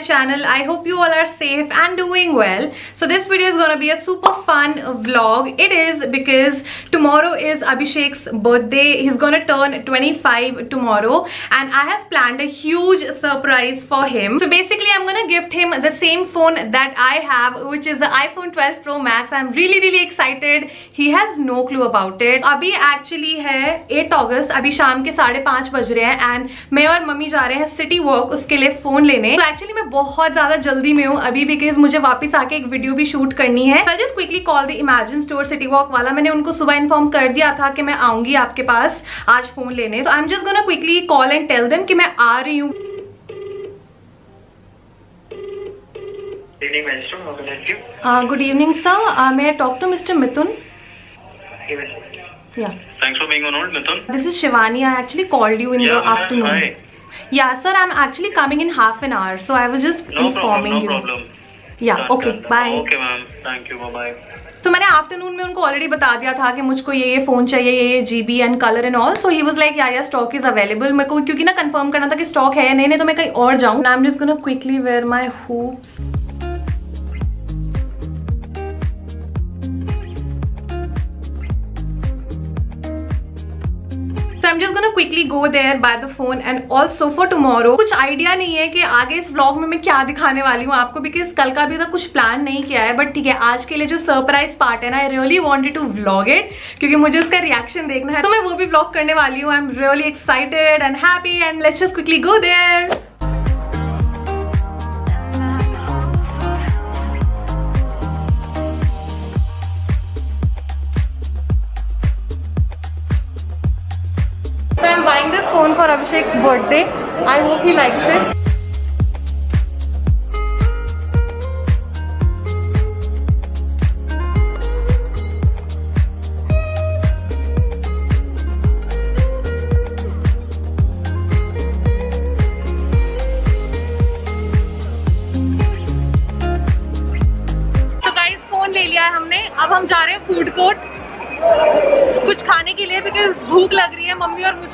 back to my channel. I hope you all are safe and doing well. So this video is gonna be a super fun vlog. It is because tomorrow is Abhishek's birthday. He's gonna turn 25 tomorrow and I have planned a huge surprise for him. So basically I'm gonna gift him the same phone that I have which is the iPhone 12 Pro Max. I'm really really excited. He has no clue about it. अभी actually है 8 अगस्त अभी शाम के साढ़े पाँच बज रहे हैं एंड मैं और मम्मी जा रहे हैं सिटी वॉक उसके लिए फोन लेने तो एक्चुअली मैं बहुत ज़्यादा जल्दी में हूँ अभी बिकॉज़ मुझे वापस आके एक वीडियो भी शूट करनी है just quickly call the Imagine store City Walk वाला मैंने उनको सुबह इन्फॉर्म कर दिया था कि मैं आऊँगी आपके पास आज फ़ोन लेने तो I am just gonna quickly call and tell them कि मैं आ रही हूँ good evening sir may talk to mister Mithun Yeah. Thanks for being on hold, Mithun. This is Shivani. I actually called you in yeah, the afternoon. Hi. Yeah, sir, I'm actually coming in half an hour, so I was just No informing problem, no you. problem. Yeah, Done, okay, done, bye. Okay, ma'am. Thank you, bye-bye. तो मैंने afternoon में उनको already बता दिया था कि मुझको ये ये फ़ोन चाहिए ये ये GB and colour and all so he was like yeah yeah stock is available मेरे को क्योंकि ना कंफर्म करना था कि स्टॉक है नहीं नहीं तो मैं कहीं और जाऊँ I am just gonna quickly wear my hoops I'm just gonna quickly go there by the phone and also for tomorrow, कुछ आइडिया नहीं है कि आगे इस ब्लॉग में मैं क्या दिखाने वाली हूँ आपको बिकॉज़ कल का भी तक कुछ प्लान नहीं किया है बट ठीक है, आज के लिए जो सरप्राइज़ पार्ट है ना I really wanted to blog it क्योंकि मुझे उसका रिएक्शन देखना है। तो मैं वो भी ब्लॉग करने वाली हूँ। I am really excited and happy and let's just quickly go there phone for Abhishek's birthday. I hope he likes it.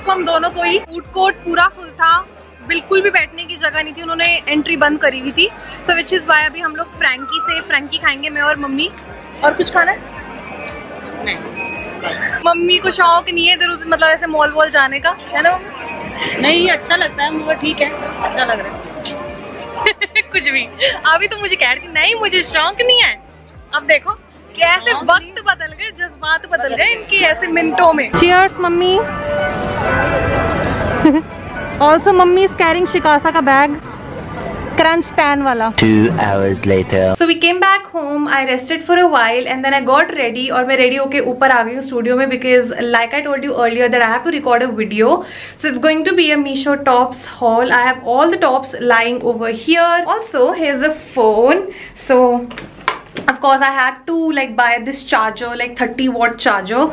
Mummy हम दोनों को ही फ़ूड कोर्ट पूरा फुल था। बिल्कुल भी बैठने की जगह नहीं थी उन्होंने एंट्री बंद करी हुई थी। सो विच इज़ वाई अभी हम लोग फ्रैंकी से फ्रैंकी खाएँगे मैं और मम्मी। और कुछ खाना है? मम्मी को शौक नहीं है इधर उधर मतलब ऐसे मॉल वॉल जाने का। है ना मम्मी? नहीं अच्छा लगता है मुझे ठीक है अच्छा लग रहा है। कुछ भी। अभी तो मुझे कह रही थी नहीं मुझे शौक नहीं है। अब देखो कैसे वक्त बदल गए जज्बात बदल गए इनकी ऐसे मिनटों में। Cheers mummy. Also mummy is carrying शिकासा का bag crunch tan wala Two hours later. so we came back home i rested for a while and then i got ready और मैं ready होके ऊपर आ गई हूँ studio में because like i told you earlier that i have to record a video so it's going to be a Misho tops haul i have all the tops lying over here also here's a phone so of course i had to like buy this charger like 30 watt charger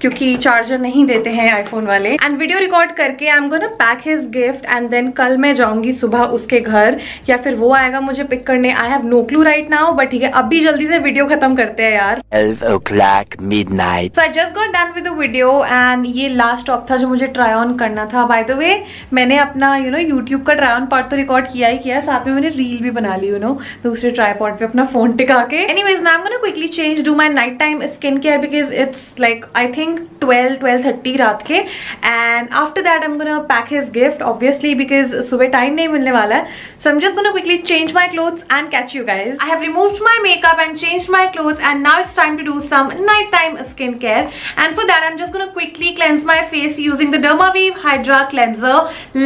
क्योंकि charger नहीं देते हैं iPhone वाले। And video record करके I am gonna pack his gift and then कल मैं जाऊँगी सुबह उसके घर या फिर वो आएगा मुझे पिक करने। I have no clue right now but ठीक है अभी जल्दी से वीडियो खत्म करते हैं यार। 12 o'clock midnight. So I just got done with video and ये लास्ट टॉप था जो मुझे ट्राई ऑन करना था। बाय द वे मैंने अपना यू नो यूट्यूब का ट्राई ऑन पार्ट तो रिकॉर्ड किया ही किया साथ में मैंने रील भी बना ली यू नो दूसरे ट्राई पॉट पे अपना फ़ोन टिका के। Anyways now I am gonna quickly change do my night time skin care because it's like I think 12 12:30 रात के and after that I am gonna pack his gift obviously because सुबह time नहीं मिलने वाला है so I am just gonna quickly change my clothes and catch you guys. I have removed my makeup and changed my clothes and now it's time to do some nighttime skincare and for that I'm just gonna quickly cleanse my face using the Dermaweave Hydra Cleanser.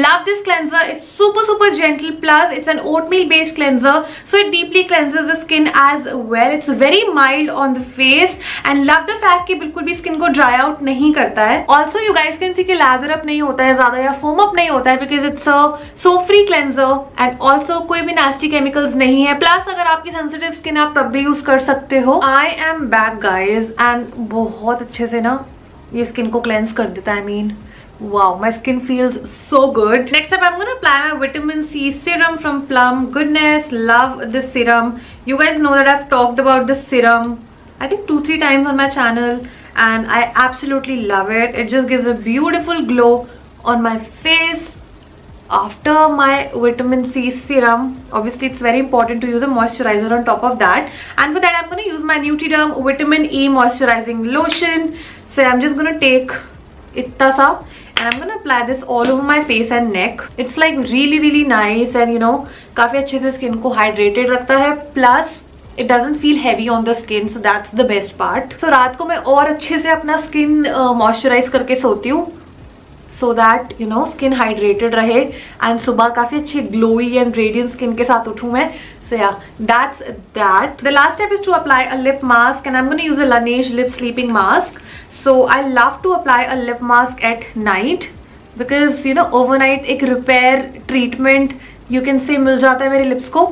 Love this cleanser. It's super super gentle plus it's an oatmeal based cleanser so it deeply cleanses the skin as well. It's very mild on the face and love the fact कि बिल्कुल भी skin को dry out नहीं करता है. Also you guys can see कि lather up नहीं होता है ज़्यादा या foam up नहीं होता है because it's a so free cleanser and also कोई भी nasty chemicals नहीं है. Plus अगर आपकी सेंसिटिव स्किन आप तब भी यूज़ कर सकते हो I am back guys and बहुत अच्छे से ना ये स्किन को क्लेंस कर देता है I mean wow my skin feels so good. Next up i'm gonna apply my vitamin c serum from plum. Goodness love this serum. You guys know that i've talked about this serum i think two three times on my channel and i absolutely love it. It just gives a beautiful glow on my face after my vitamin c serum. Obviously it's very important to use a moisturizer on top of that. And for that i'm going to use my nutriderm vitamin e moisturizing lotion. So i'm just going to take itna sa and i'm gonna apply this all over my face and neck. It's like really really nice and you know काफ़ी अच्छे से skin को hydrated रखता है. Plus it doesn't feel heavy on the skin so that's the best part so रात को मैं और अच्छे से अपना स्किन मॉइस्चराइज uh, करके सोती हूँ so that you know skin hydrated रहे. एंड सुबह काफ़ी अच्छी ग्लोई एंड रेडियंट स्किन के साथ उठूँ मैं. so yeah that's that. The last step is to apply a lip mask and i'm going to use a laneige lip sleeping mask. So i love to apply a lip mask at night because you know overnight a repair treatment you can say mil jata hai mere lips ko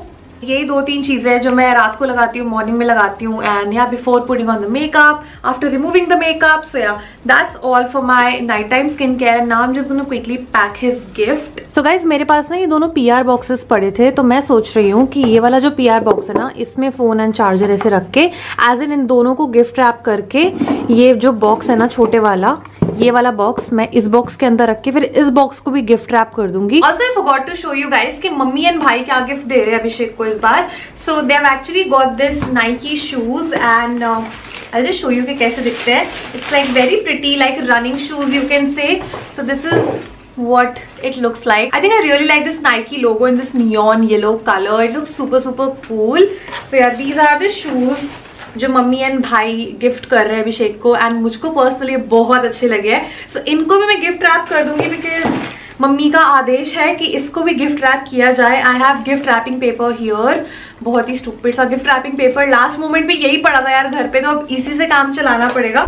यही दो तीन चीज़ें जो मैं रात को लगाती हूँ मॉर्निंग में लगाती हूँ एंड या before putting on the makeup after removing the makeup so या that's all for my night time skin care and now just gonna quickly pack his gift so guys मेरे पास ना ये दोनों पीआर बॉक्सेस पड़े थे तो मैं सोच रही हूँ कि ये वाला जो पी आर बॉक्स है ना इसमें फ़ोन एंड चार्जर ऐसे रख के एज इन इन दोनों को गिफ्ट रैप करके ये जो बॉक्स है ना छोटे वाला ये वाला बॉक्स मैं इस बॉक्स के अंदर रख के फिर इस बॉक्स को भी गिफ्ट रैप कर दूँगी। Also I forgot to show you guys कि मम्मी एंड भाई क्या गिफ्ट दे रहे हैं अभिषेक को उस बार so they have actually got this Nike shoes and I just show you के कैसे दिखते हैं। It's like very pretty like running shoes you can say so this is what it looks like I think I really like this Nike logo in this neon yellow colour it looks super super cool so यार these are the shoes जो mummy and भाई gift कर रहे हैं अभिषेक को। And मुझको personally बहुत अच्छे लगे हैं। सो so, इनको भी मैं गिफ्ट प्राप्त कर दूँगी बिकॉज़ मम्मी का आदेश है कि इसको भी गिफ्ट रैप किया जाए. I have gift wrapping paper here बहुत ही स्टूपिड सा gift wrapping paper last moment पे यही पड़ा था यार घर पे तो अब इसी से काम चलाना पड़ेगा.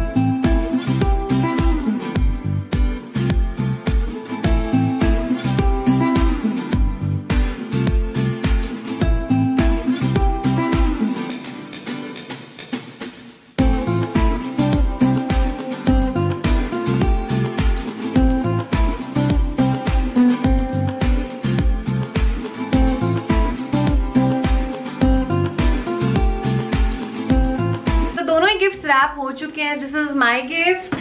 चुके हैं। This is my gift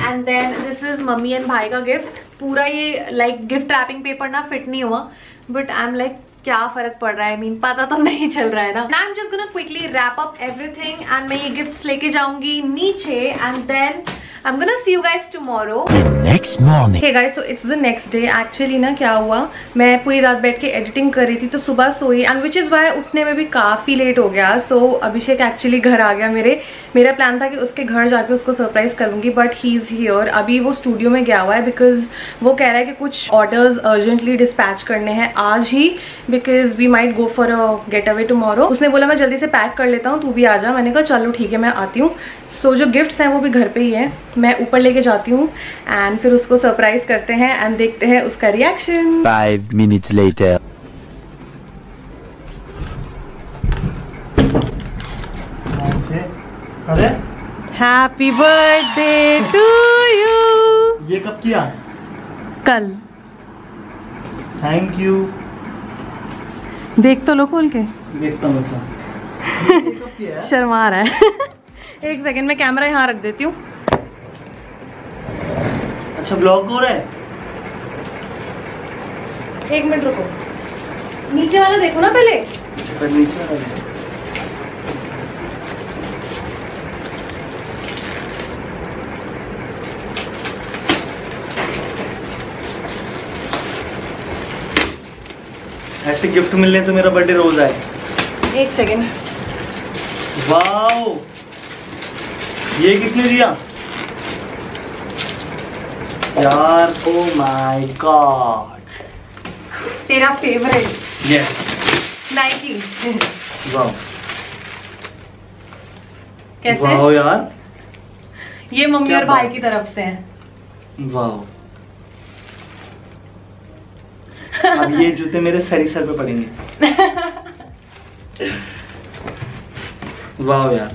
and then this is mummy and भाई का गिफ्ट पूरा ये लाइक गिफ्ट रैपिंग पेपर ना फिट नहीं हुआ बट आई एम लाइक क्या फ़र्क पड़ रहा है? मीन पता तो नहीं चल रहा है ना। I am just gonna quickly wrap up everything and मैं ये गिफ्ट्स लेके जाऊँगी नीचे and then I'm gonna see you guys tomorrow. The next morning. Hey guys, so it's the next day. Actually ना क्या हुआ? मैं पूरी रात बैठ के एडिटिंग कर रही थी तो सुबह सोई एंड विच इज़ वाई उठने में भी काफ़ी लेट हो गया. सो so, अभिषेक एक्चुअली घर आ गया मेरे. मेरा प्लान था कि उसके घर जाके उसको सरप्राइज़ करूँगी बट ही इज़ हियर अभी वो स्टूडियो में गया हुआ है बिकॉज़ वो कह रहा है कि कुछ ऑर्डर्स अर्जेंटली डिस्पैच करने हैं आज ही because we might go for a getaway tomorrow उसने बोला मैं जल्दी से पैक कर लेता हूँ तू भी आ जा. मैंने कहा चलो ठीक है मैं आती हूँ. सो so, जो गिफ्ट्स हैं वो भी घर पे ही है। मैं ऊपर लेके जाती हूँ एंड फिर उसको सरप्राइज़ करते हैं एंड देखते हैं उसका रिएक्शन Five minutes later. अरे? हैप्पी बर्थडे टू यू ये कब किया? कल। थैंक यू देख तो लो खोल के। देखता बच्चा ये कब किया है? शर्मा रहा है। एक सेकंड में कैमरा यहाँ रख देती हूँ। अच्छा ब्लॉग हो रहा है? एक मिनट रुको। नीचे वाला देखो ना पहले। अच्छा नीचे वाला ऐसे गिफ्ट मिलने तो मेरा बर्थडे रोज आए। एक सेकेंड वाओ ये किसने दिया? यार ओ माय गॉड तेरा फेवरेट यस नाइकी वाओ कैसे? वाओ यार. ये मम्मी और भाई की तरफ़ से है। वाओ अब ये जूते मेरे सरी सर पे पड़ेंगे। वाओ यार.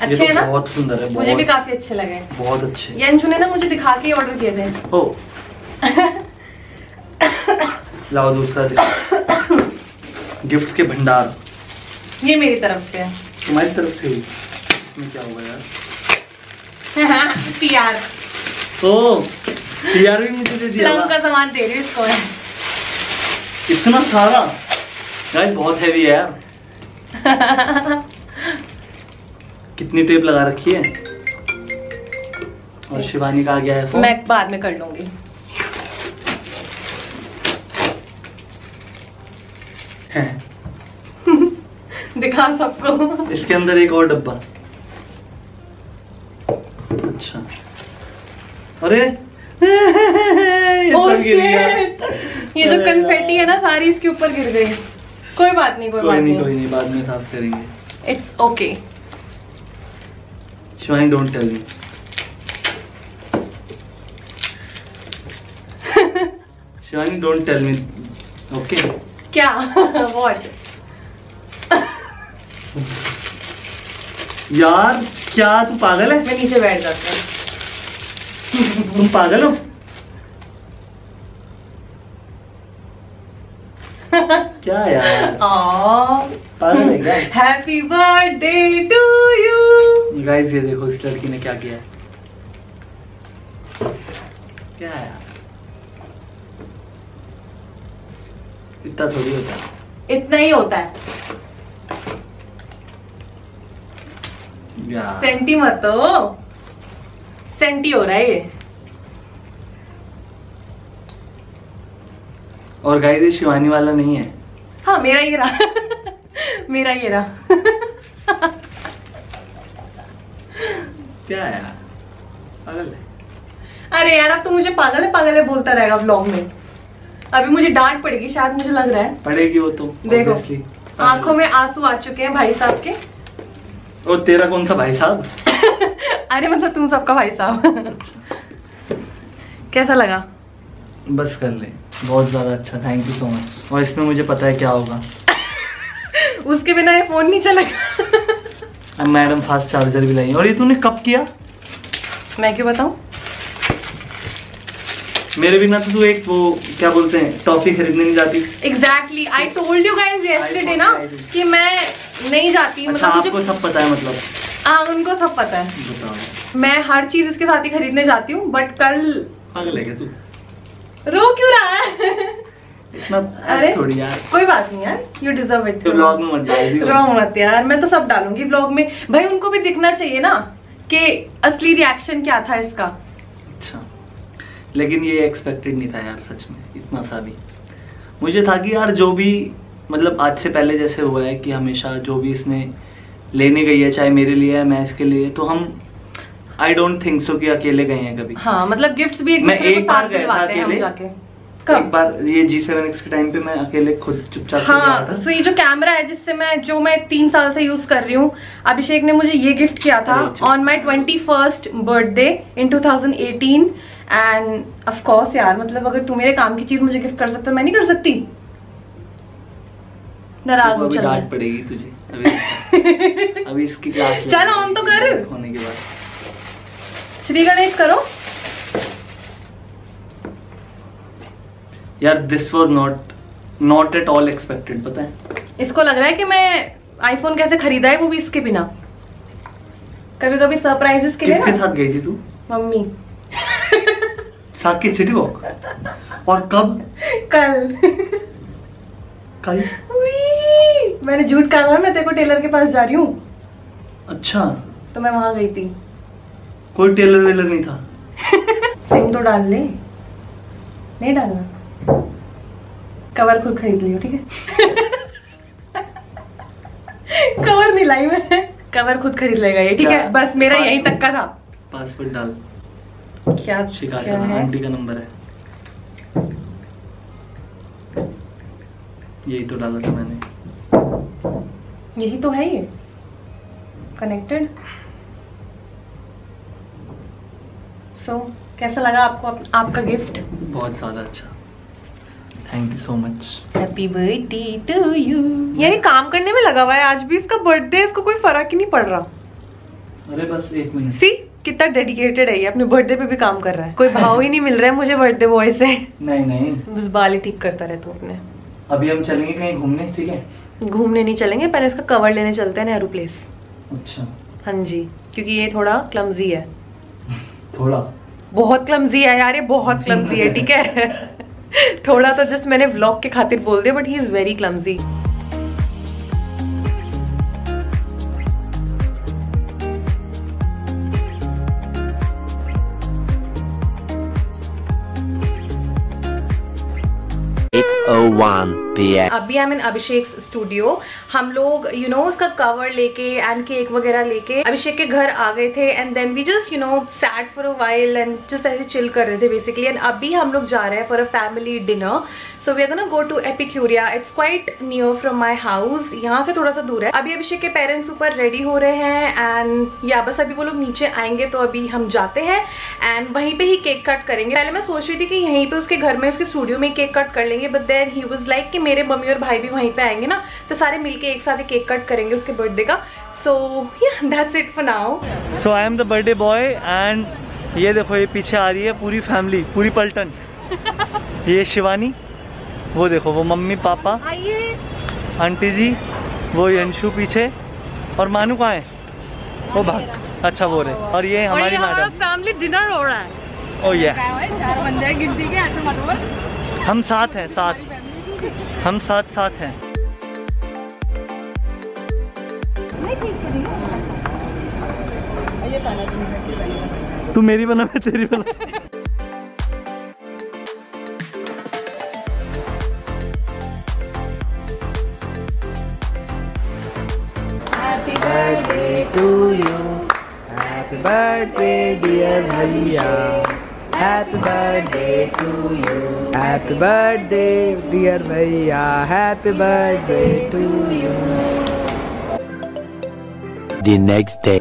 अच्छे तो है ना? बहुत सुंदर है मुझे भी काफ़ी अच्छे लगे। बहुत अच्छे। ये अंशु ने ना मुझे दिखा के ऑर्डर किए थे। ओ। लाओ दूसरा गिफ्ट के भंडार। ये मेरी तरफ़ से है। तुम्हारी तरफ़ से इसमें क्या हुआ यार? पीआर ओ यार भी मुझे दे दिया का सामान दे रही हूँ इसको। इतना सारा? गाइस बहुत हैवी है यार। कितनी टेप लगा रखी है? और शिवानी का आ गया है मैं बाद में कर लूँगी। है। दिखा सबको। इसके अंदर एक और डब्बा। अच्छा। अरे! ये Oh! ये जो कन्फेटी है ना सारी इसके ऊपर गिर गई। कोई बात नहीं कोई कोई बात नहीं नहीं। कोई नहीं बाद में साफ़ करेंगे। It's okay Shivani don't tell me Shivani don't tell me okay क्या? व्हाट यार क्या तू पागल है? मैं नीचे बैठ जाता हूँ। तुम पागल हो? क्या यार? Happy birthday to you guys ये देखो इस लड़की ने क्या किया है? क्या यार? इतना थोड़ी होता है। इतना ही होता है। सेंटी मत हो। सेंटी हो रहा है ये। और गाइस ये शिवानी वाला नहीं है। हाँ मेरा ये रहा। मेरा ये रहा। क्या यार? पागल है। अरे यार अब तो मुझे पागल है पागल है बोलता रहेगा व्लॉग में। अभी मुझे डांट पड़ेगी शायद मुझे लग रहा है। पड़ेगी वो तो देखो आँखों में आँसू आ चुके हैं भाई साहब के। और तेरा कौन सा भाई साहब? अरे मतलब तुम सबका भाई साहब। कैसा लगा? बस कर ले। बहुत ज़्यादा अच्छा थैंक यू सो मच और इसमें मुझे पता है क्या होगा। उसके बिना ये फ़ोन नहीं चलेगा। अब मैडम फास्ट चार्जर भी लाई और ये तूने कब किया? मैं क्यों बताऊँ? मेरे बिना तो तू एक वो क्या बोलते हैं टॉफी खरीदने नहीं जाती। Exactly I told you guys yesterday ना कि मैं नहीं जाती। अच्छा मतलब आपको सब पता है मतलब? हाँ उनको सब पता है। मैं हर चीज़ इसके साथ ही खरीदने जाती हूँ बट कल पागल है क्या तू? रो क्यों रहा है? अरे थोड़ी यार। कोई बात नहीं यार यू डिजर्व इट तो ब्लॉग में मत रो मत यार मैं तो सब डालूँगी ब्लॉग में। भाई उनको भी दिखना चाहिए ना कि असली रिएक्शन क्या था इसका। अच्छा। लेकिन ये एक्सपेक्टेड नहीं था यार सच में इतना सा भी। मुझे था कि यार जो भी मतलब आज से पहले जैसे हुआ है कि हमेशा जो भी इसने लेने गई है चाहे मेरे लिए है मैं इसके लिए तो हम आई डोंट थिंक सो कि अकेले गए हैं कभी। हाँ मतलब गिफ्ट्स भी एक मैं एक बार गया था अकेले। जाके। एक बार ये जी सेवन एक्स के टाइम पे मैं अकेले खुद चुपचाप हाँ था। सो ये जो कैमरा है जिससे मैं जो मैं तीन साल से यूज़ कर रही हूँ अभिषेक ने मुझे ये गिफ्ट किया था on my twenty first birthday in 2018 and of course यार मतलब अगर तू मेरे काम की चीज़ मुझे गिफ्ट कर सकता मैं नहीं कर सकती। नाराज़ हो चल। पड़ेगी तुझे। अभी अभी इसकी क्लास चल, on तो कर। होने के बाद। श्री गणेश करो। यार this was not not at all expected पता है? इसको लग रहा है कि मैं आईफोन कैसे खरीदा है वो भी इसके बिना। कभी कभी सरप्राइजेस के लिए किसके साथ गई थी तू? मम्मी। साकिब सिटी वॉक और कब? कल। कल? मैंने झूठ कहा था मैं तेरे को टेलर के पास जा रही हूँ। अच्छा। तो मैं वहाँ गई थी। कोई टेलर वेलर नहीं था। सिम तो डाल ले। नहीं डालना। कवर खुद खरीद लियो ठीक है? कवर नहीं लाई मैं कवर खुद खरीद लेगा ये ठीक है? बस मेरा यहीं तक का था। पासवर्ड डाल। क्या क्या आंटी का नंबर है। यही तो डाला था मैंने। यही तो है ये। कनेक्टेड सो कैसा लगा आपको आप, आपका गिफ्ट बहुत ज़्यादा अच्छा। Thank you so much happy birthday to you यानी काम करने में लगा हुआ है आज भी इसका बर्थडे इसको कोई फ़र्क ही नहीं पड़ रहा। अरे बस एक मिनट सी कितना डेडिकेटेड है ये अपने बर्थडे पे भी काम कर रहा है। कोई भाव ही नहीं मिल रहा है मुझे बर्थडे बॉय से। नहीं नहीं। बस बाल ही ठीक करता रहता हूँ अपने। अभी हम चलेंगे कहीं घूमने ठीक है? घूमने नहीं चलेंगे पहले इसका कवर लेने चलते हैं नेहरू प्लेस अच्छा। हाँ जी क्योंकि ये थोड़ा क्लमजी है। थोड़ा। बहुत क्लमजी है यार ये बहुत क्लमजी है ठीक है? थोड़ा तो जस्ट मैंने व्लॉग के खातिर बोल दिया but he is very clumsy एक pm अभी आई मीन अभिषेक स्टूडियो हम लोग यू you नो know, उसका कवर लेके एंड केक वगैरह लेके अभिषेक के घर आ गए थे and then we just you know sat for a while and just ऐसे चिल कर रहे थे बेसिकली एंड अभी हम लोग जा रहे हैं for a family dinner so we are gonna go to Epicuria it's quite near from my house यहाँ से थोड़ा सा दूर है. अभी अभिषेक के पेरेंट्स ऊपर रेडी हो रहे हैं एंड या बस अभी वो लोग नीचे आएँगे तो अभी हम जाते हैं एंड वहीं पे ही केक कट करेंगे. पहले मैं सोच रही थी कि यहीं पे उसके घर में उसके स्टूडियो में केक कट कर लेंगे but they he was like कि मेरे मम्मी और भाई भी वहीं पे आएँगे ना तो सारे मिलके एक साथ ही केक कट करेंगे उसके बर्थडे का। So that's it for now so I am the birthday boy and ये देखो ये पीछे आ रही है पूरी फैमिली पूरी पलटन। ये शिवानी वो देखो वो मम्मी पापा आइए। आंटी जी वो यंशु पीछे। और मानू कहाँ है? वो भाग अच्छा वो रहे और ये हमारी मैडम फैमिली डिनर हो रहा है। ओ ये चार बंदे गिनती के ऐसे मत बोल। हम साथ हैं साथ। हम साथ साथ हैं। तू मेरी बना मैं तेरी बना। Happy birthday, dear Bhaiya. Happy birthday to you. Happy birthday, dear Bhaiya. Happy birthday to you. The next day.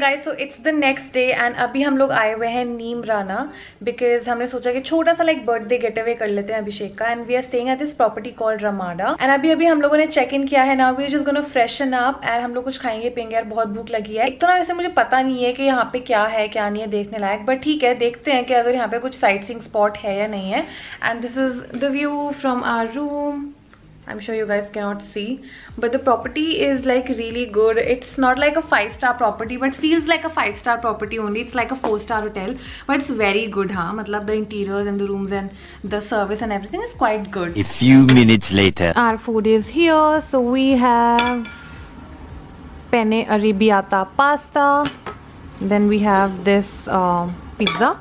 Guys so it's the next day and अभी हम लोग आए हुए हैं नीम राना बिकॉज़ हमने सोचा कि छोटा सा लाइक बर्थडे गेट अवे कर लेते हैं अभिषेक का and we are staying at this property called Ramada and अभी अभी हम लोगों ने चेक इन किया है ना we just gonna freshen up and हम लोग कुछ खाएँगे, पियेंगे यार बहुत भूख लगी है। इतना वैसे मुझे पता नहीं है कि यहाँ पे क्या है, क्या नहीं है देखने लायक बट ठीक है, देखते हैं कि अगर यहाँ पे कुछ साइट सीइंग स्पॉट है या नहीं है। And this is the view from our room I'm sure you guys cannot see. But the property is like really good. It's not like a five star property but feels like a five star property only. It's like a four star hotel. But it's very good huh? Matlab the interiors and the rooms and the service and everything is quite good. A few minutes later. our food is here. So we have penne arrabbiata pasta. Then we have this uh, pizza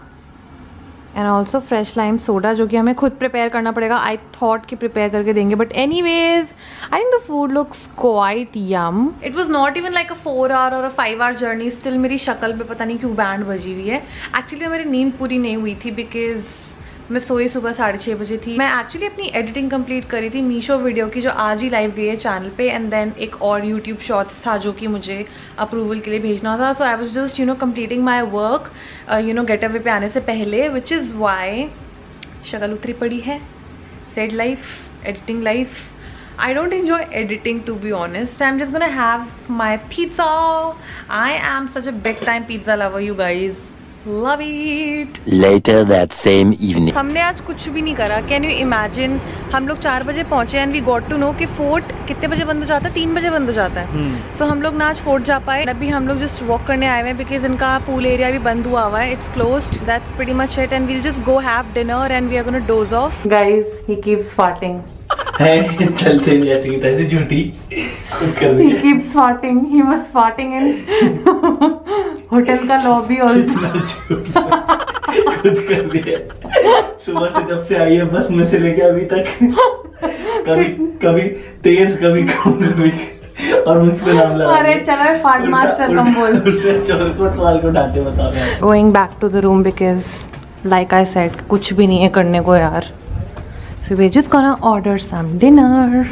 and also fresh lime soda जो कि हमें खुद prepare करना पड़ेगा। I thought कि prepare करके देंगे but anyways I think the food looks quite yum it was not even like a four hour और a five hour journey still मेरी शक्ल पे पता नहीं क्यों बैंड बजी हुई है। एक्चुअली मेरी नींद पूरी नहीं हुई थी बिकॉज़ मैं सोई सुबह साढ़े छः बजे थी मैं एक्चुअली अपनी एडिटिंग कंप्लीट करी थी मीशो वीडियो की जो आज ही लाइव गई है चैनल पे एंड देन एक और यूट्यूब शॉर्ट्स था जो कि मुझे अप्रूवल के लिए भेजना था so I was just you know completing my work you know getaway पे आने से पहले विच इज़ वाई शक्ल उतरी पड़ी है sad life editing life I don't enjoy editing to be honest. I'm just gonna have my pizza. I am such a big time pizza lover, you guys. Love it. Later that same evening. हमने आज कुछ भी नहीं करा। Can you imagine हम लोग चार बजे पहुँचे and we got to know कि फोर्ट कितने बजे बंद हो जाता है? तीन बजे बंद हो जाता है। सो hmm. so, हम लोग ना आज फोर्ट जा पाए। अभी हम लोग जस्ट वॉक करने आए हुए हैं बिकॉज़ इनका पूल एरिया भी बंद हुआ हुआ है। It's close that's pretty much it and we'll just go have dinner and we are gonna doze off guys he keeps farting है चलते जैसे की तैसे झूठी खुद कर he keeps farting he was farting in hotel का लॉबी ऑल्सो खुद कर दिया। सुबह से जब से आई है बस में से लेके अभी तक। कभी कभी तेज कभी कम कभी और मुझ पे नाम लगा अरे चलो फार्ट मास्टर कम बोल। चोर को वाल को डांटे बता रहे going back to the room because like I said कुछ भी नहीं है करने को यार। So we just gonna order some dinner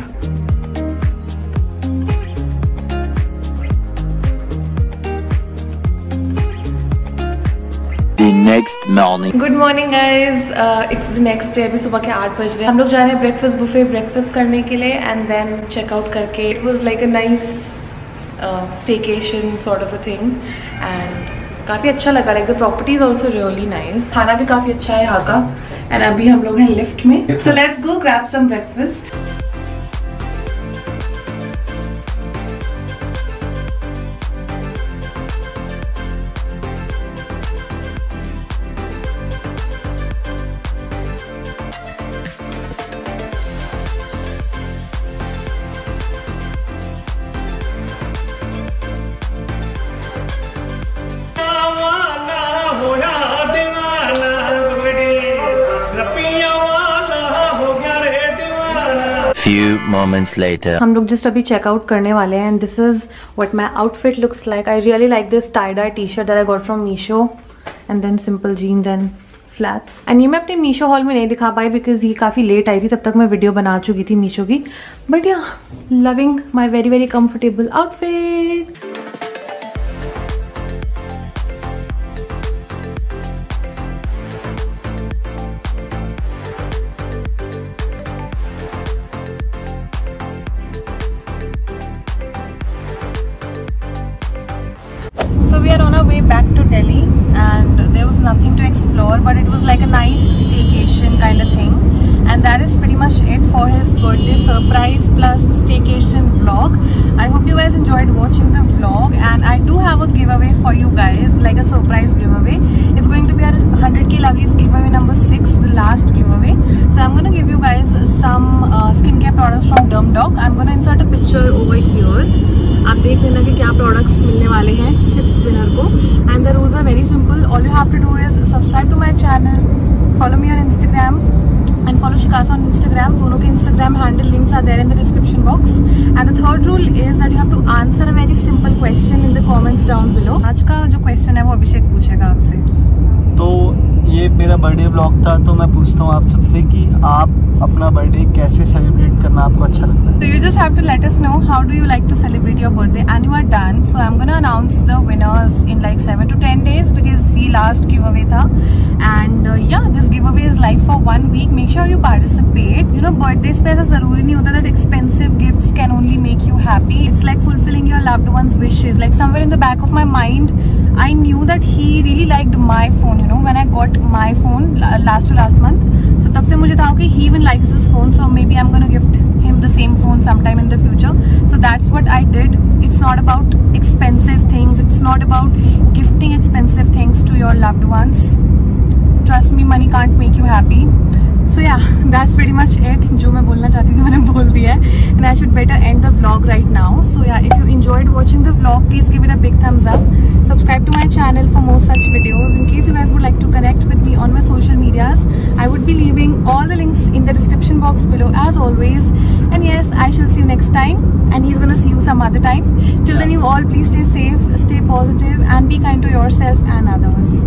The next morning. Good morning guys it's the next day अभी सुबह के आठ बज रहे हैं। हम लोग जा रहे हैं ब्रेकफास्ट बुफे ब्रेकफास्ट करने के लिए एंड देन चेकआउट करके. It was like a nice staycation sort of a thing and काफ़ी अच्छा लगा like the property is also really nice खाना भी काफ़ी अच्छा है यहाँ का एंड अभी हम लोग हैं लिफ्ट में। So let's go grab some breakfast Few moments later. हम लोग जस्ट अभी चेकआउट करने वाले हैं and this is what my outfit looks like I really like this tie dye T shirt that I got from Meesho and then simple jeans and flats and ये मैं अपने Meesho hall में नहीं दिखा पाई बिकॉज़ ये काफ़ी लेट आई थी, तब तक मैं वीडियो बना चुकी थी मीशो की. बट या loving my very very comfortable outfit we are on our way back to Delhi and there was nothing to explore but it was like a nice staycation kind of thing and that is pretty much it for his birthday surprise plus staycation vlog. I hope you guys enjoyed watching the vlog and I do have a giveaway for you guys like a surprise giveaway. Going to be our 100k lovelies giveaway number 6 the last giveaway. So I'm going to give you guys some uh, skincare products from Derm Doc. I'm going to insert a picture over here. आप देख लेना कि क्या products मिलने वाले हैं six winner को and the rules are very simple all you have to do is subscribe to my channel follow me on Instagram and follow Shikasa on Instagram. दोनों के Instagram handle links are there in the description box. And the third rule is that you have to answer a very simple question down below. आज का जो question है वो अभिषेक पूछेगा आपसे तो ये मेरा बर्थडे ब्लॉग था तो मैं पूछता हूँ आप सबसे कि आप अपना बर्थडे कैसे सेलिब्रेट करना आपको अच्छा लगता है? तो you just have to let us know how do you like to celebrate your birthday and you are done so I am gonna announce the winners in like 7 to 10 days because see last giveaway था and या this giveaway is like for one week make sure you participate you know birthday पे ऐसा ज़रूरी नहीं होता that expensive gifts can only make you happy it's like fulfilling your loved ones wishes like somewhere in the back of my mind I knew that he really liked my phone. You know, when I got my phone la- last to last month. So तब से मुझे था कि he even likes this phone. So maybe I'm gonna gift him the same phone sometime in the future. So that's what I did. It's not about expensive things. It's not about gifting expensive things to your loved ones. Trust me, money can't make you happy. So yeah, that's pretty much it. जो मैं बोलना चाहती थी मैंने बोल दिया है. And I should better end the vlog right now. So yeah, if you enjoyed watching the vlog, please give it a big thumbs up. Subscribe to my channel for more such videos. In case you guys would like to connect with me on my social medias, I would be leaving all the links in the description box below as always. And yes, I shall see you next time. And he's gonna see you some other time. Till then, you all please stay safe, stay positive, and be kind to yourself and others.